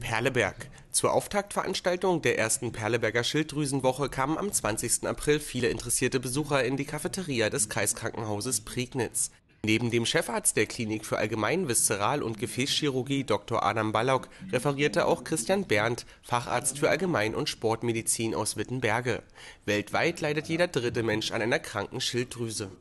Perleberg. Zur Auftaktveranstaltung der ersten Perleberger Schilddrüsenwoche kamen am 20. April viele interessierte Besucher in die Cafeteria des Kreiskrankenhauses Prignitz. Neben dem Chefarzt der Klinik für Allgemein -, Viszeral - und Gefäßchirurgie Dr. Adam Ballock referierte auch Christian Berndt, Facharzt für Allgemein - und Sportmedizin aus Wittenberge. Weltweit leidet jeder dritte Mensch an einer kranken Schilddrüse